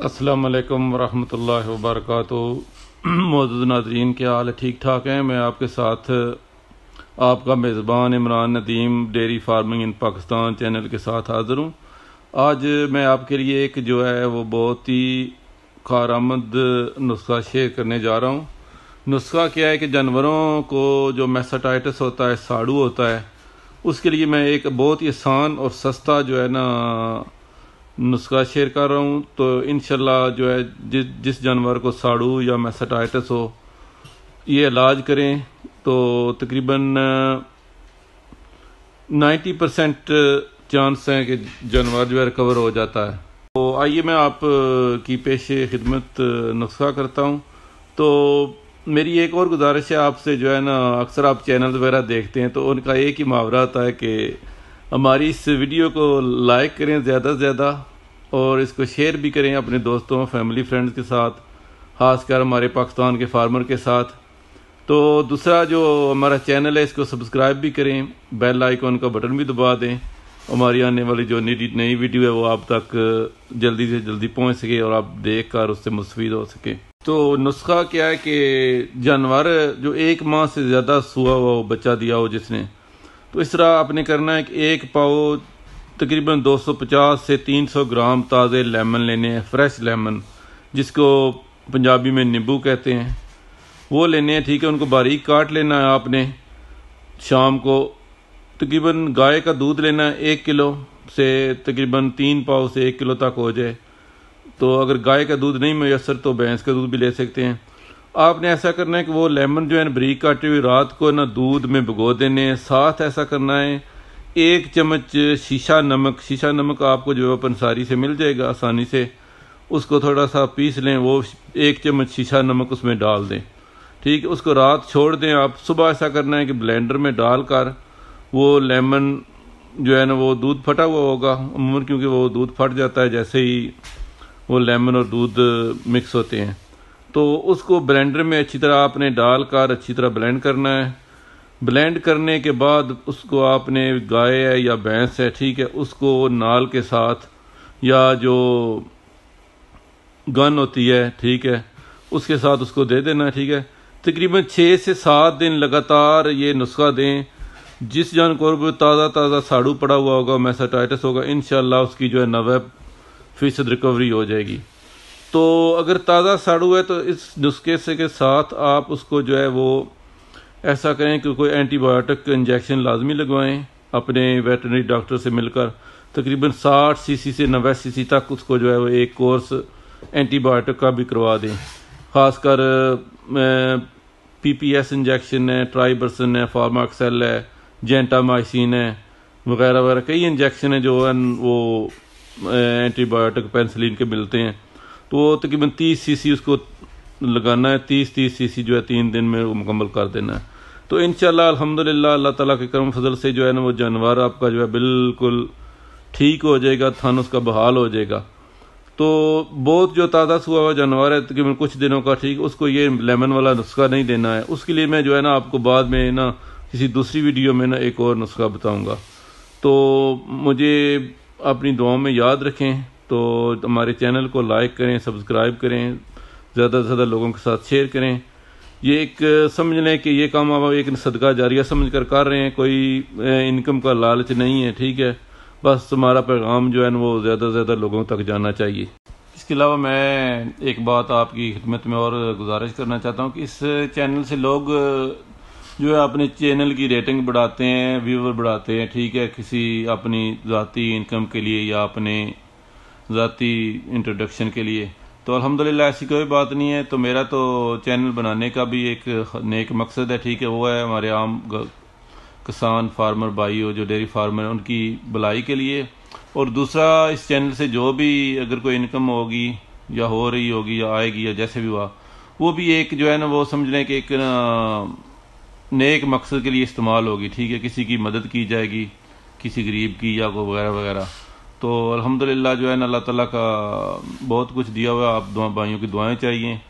अस्सलाम वालेकुम रहमतुल्लाहि व बरकातुहू मौजूद नाजरीन के हाल ठीक ठाक हैं? मैं आपके साथ, आपका मेज़बान Imran Nadeem, dairy farming in Pakistan channel के साथ हाज़िर हूँ। आज मैं आपके लिए एक जो है, वो बहुत ही कारामद नुस्खा शेयर करने जा रहा हूँ। नुस्खा क्या है कि जानवरों को जो मैसाटाइटिस होता है, साड़ू होता है, उसके लिए मैं एक बहुत ही आसान और सस्ता जो है ना नुस्खा शेयर कर रहा हूँ तो इन जो है, जिस जिस जानवर को साड़ू या मैसाटाइटिस हो, ये इलाज करें तो तकरीबन 90 परसेंट चांस हैं कि जानवर जो है रिकवर हो जाता है। तो आइए मैं आप, की पेश खिदमत, नुस्खा करता हूँ। तो मेरी एक और गुजारिश है आपसे, जो है ना, अक्सर आप चैनल वगैरह देखते हैं तो उनका एक ही मुहावरा आता है कि हमारी इस वीडियो को लाइक करें ज़्यादा से ज़्यादा और इसको शेयर भी करें अपने दोस्तों फैमिली फ्रेंड्स के साथ, खासकर हमारे पाकिस्तान के फार्मर के साथ। तो दूसरा जो हमारा चैनल है, इसको सब्सक्राइब भी करें बेल आइकॉन का बटन भी दबा दें हमारी आने वाली जो नई वीडियो है, वो आप तक जल्दी से जल्दी पहुँच सके और आप देख कर उससे मुस्तफ़ हो सके। तो नुस्खा क्या है कि जानवर जो एक माह से ज़्यादा सुहा हुआ हो बच्चा दिया हो जिसने तो इस तरह आपने करना है कि एक पाओ तकरीबन 250 से 300 ग्राम ताज़े लेमन लेने हैं, फ्रेश लेमन, जिसको पंजाबी में नींबू कहते हैं। वो लेने हैं, ठीक है, उनको बारीक काट लेना है आपने। शाम को तकरीबन गाय का दूध लेना है एक किलो से तकरीबन तीन पाव से एक किलो तक हो जाए। तो अगर गाय का दूध नहीं मैसर तो भैंस का दूध भी ले सकते हैं। आपने ऐसा करना है कि वो लेमन जो है ना, बरीक काटे हुए रात को ना दूध में भिगो देने हैं। साथ ऐसा करना है, एक चम्मच शीशा नमक शीशा नमक आपको जो है पंसारी से मिल जाएगा आसानी से। उसको थोड़ा सा पीस लें, वो एक चम्मच शीशा नमक उसमें डाल दें। ठीक है उसको रात छोड़ दें। आप सुबह ऐसा करना है कि ब्लेंडर में डाल कर वो लेमन जो है ना, वो दूध फटा हुआ होगा। अमूमन क्योंकि वो दूध फट जाता है, जैसे ही वो लेमन और दूध मिक्स होते हैं। तो उसको ब्लेंडर में अच्छी तरह आपने डाल कर अच्छी तरह ब्लेंड करना है। ब्लेंड करने के बाद उसको आपने गाय है या भैंस है, ठीक है, उसको नाल के साथ या जो गन होती है, ठीक है, उसके साथ उसको दे देना है ठीक है। तकरीबन छः से सात दिन लगातार ये नुस्खा दें। जिस जानवर को ताज़ा ताज़ा साड़ू पड़ा हुआ होगा, मैसाटाइटस होगा इन उसकी जो है नवे फ़ीसद रिकवरी हो जाएगी। तो अगर ताज़ा साड़ू है तो इस नुस्खे से के साथ आप उसको जो है वो ऐसा करें कि कोई एंटीबायोटिक इंजेक्शन लाजमी लगवाएँ, अपने वेटनरी डॉक्टर से मिलकर। तकरीबन 60 सीसी से नब्बे सीसी तक उसको जो है वो एक कोर्स एंटीबायोटिक का भी करवा दें। ख़ासकर पीपीएस इंजेक्शन है, ट्राइबरसन है, फार्माक्सेल है, जेंटामाइसिन है, वगैरह वगैरह कई इंजेक्शन हैं जो है वो एंटीबायोटिक पेंसिलिन के मिलते हैं। तो तकरीबन तीस सी उसको लगाना है, तीस तीस सी जो है तीन दिन में मुकम्मल कर देना है। तो इन अल्हम्दुलिल्लाह, अल्लाह ताला के करम फजल से जो है ना वो जानवर आपका जो है बिल्कुल ठीक हो जाएगा, थान उसका बहाल हो जाएगा। तो बहुत जो ताज़ा हुआ हुआ जानवर है, तकरीबन कुछ दिनों का ठीक, उसको ये लेमन वाला नुस्खा नहीं देना है। उसके लिए मैं जो है ना आपको बाद में ना किसी दूसरी वीडियो में ना एक और नुस्खा बताऊँगा। तो मुझे अपनी दुआओं में याद रखें। तो हमारे चैनल को लाइक करें, सब्सक्राइब करें, ज़्यादा से ज़्यादा लोगों के साथ शेयर करें। ये एक, समझ लें कि ये काम आप एक सदका जारिया समझ कर कर रहे हैं, कोई इनकम का लालच नहीं है, ठीक है? बस हमारा पैगाम जो है ना, वो ज़्यादा से ज़्यादा लोगों तक जाना चाहिए। इसके अलावा मैं एक बात आपकी खिदमत में और गुजारिश करना चाहता हूँ कि इस चैनल से लोग, जो है, अपने चैनल की रेटिंग बढ़ाते हैं व्यूवर बढ़ाते हैं, ठीक है? किसी अपनी ज़ाती, इनकम के लिए या अपने ज़ाती इंट्रोडक्शन के लिए। तो अल्हम्दुलिल्लाह, ऐसी कोई बात नहीं है। तो मेरा तो चैनल बनाने का भी एक नेक मकसद है, ठीक है, वो है हमारे आम किसान फार्मर भाई हो जो डेयरी फार्मर है, उनकी भलाई के लिए। और दूसरा, इस चैनल से जो भी अगर कोई इनकम होगी, या हो रही होगी, या आएगी, या जैसे भी हुआ, वो भी एक जो है ना, वो समझ लें कि एक नेक मकसद के लिए इस्तेमाल होगी, ठीक है। किसी की मदद की जाएगी, किसी गरीब की, या को वगैरह वगैरह। तो अल्हम्दुलिल्लाह जो है ना, अल्लाह ताला का बहुत कुछ दिया हुआ आप दुआ भाइयों की दुआएँ चाहिए।